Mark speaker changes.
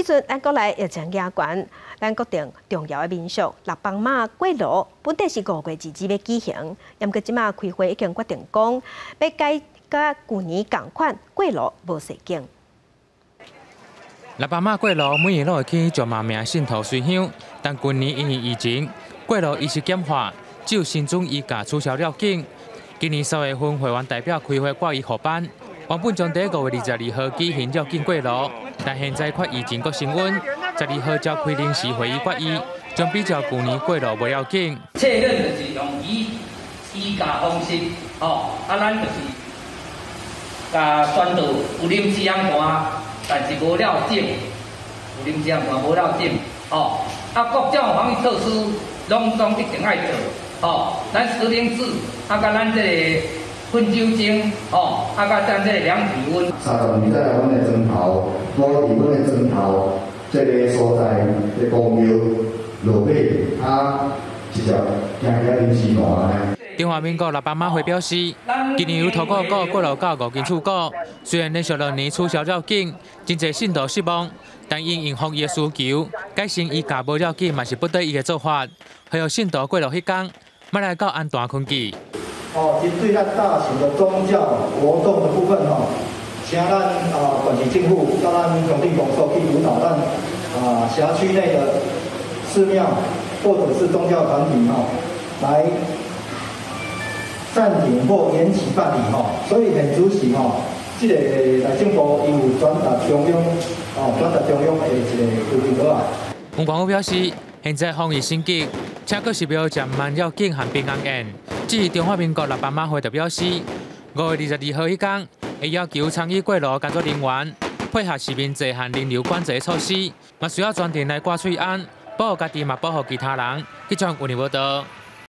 Speaker 1: 即阵咱国内疫情压关，咱决定重要的民俗六帮马过路，本地是五月之日要举行，因过即马开会已经决定讲，要改甲旧年同款过路无实景。
Speaker 2: 六帮马过路每年都会去石马名信徒随乡，但今年因为疫情，过路一时减化，只有新庄一家取消了境。今年三月份会员代表开会挂衣护班，原本将第一个月二十二号举行了境过路，但现在看疫情搁升温，十二号召开临时会议决议，将比较旧年过路不要紧。
Speaker 3: 确认就是用以以家方式，哦，啊，咱就是甲宣导有临时安排，但是无了证，有临时安排无了证，哦，啊，各种防疫措施拢总一定爱做。哦，咱实名制，啊，甲咱这个分酒精，哦，啊，甲咱这个量体温。
Speaker 4: 三十二在阮的砖头，我伫阮的砖头这个所在的公庙落尾，啊，直接行行临时团。
Speaker 2: 中华民国六百马会表示，今年有透过过过路到五间厝过，虽然连续两年取消了境，真侪信徒失望，但因应防疫的需求，改成伊家无了境嘛是不得已的做法，还有信徒过路迄天。马来到安大困记。
Speaker 4: 哦，针对咱大型的宗教活动的部分哦，请咱啊，管理政府到咱总地公所去辅导咱啊辖区内的寺庙或者是宗教团体哦，来暂停或延期办理哈。所以很主席哈，这个来政府有转达中央哦，转达中央的一个规定好啊。
Speaker 2: 洪广武表示。现在防疫升级，车阁是标站慢要进行平安宴。至于中华民国六百马会就表示，五月二十二号迄天，会要求参与过路工作人员配合市民坐限人流管制措施，嘛需要专程来挂水安，保护家己嘛保护其他人。记者吴念报道。